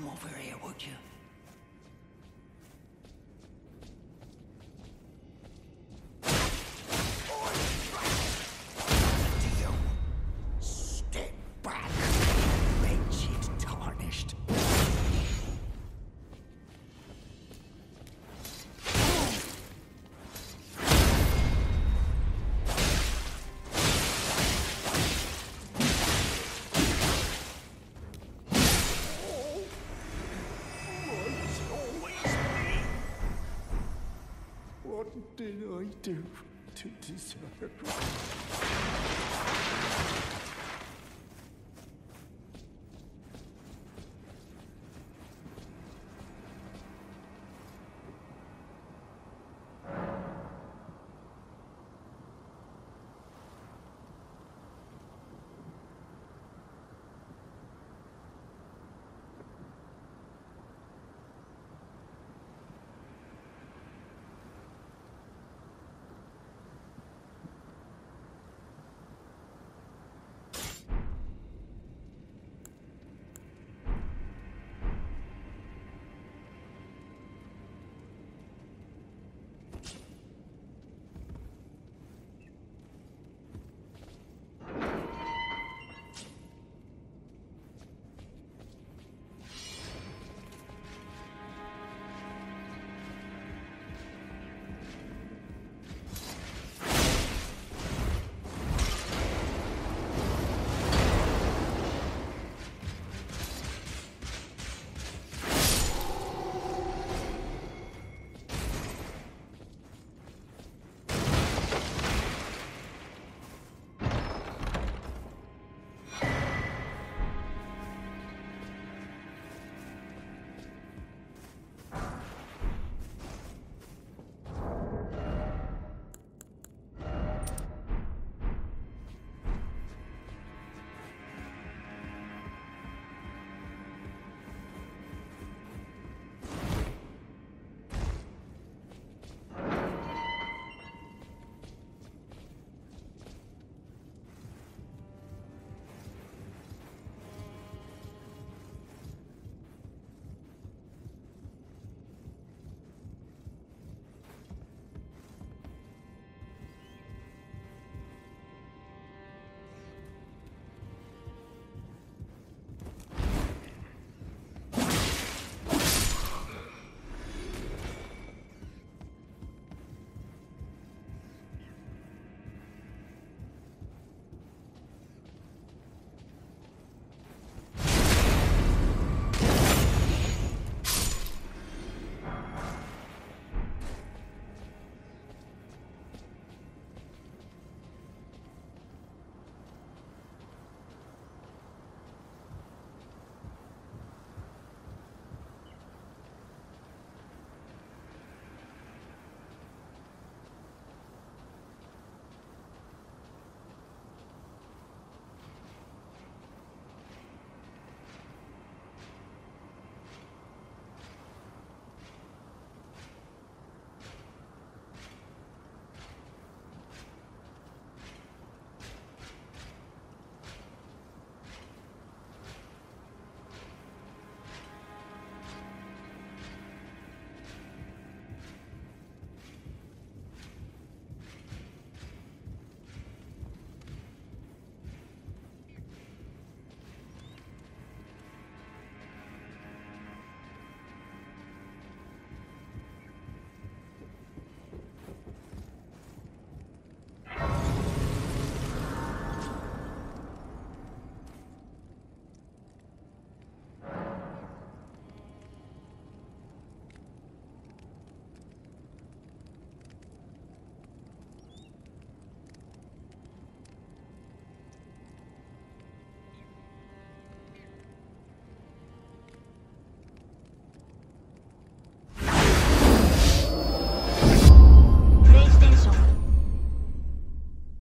Come over here, would you? Did I do to deserve?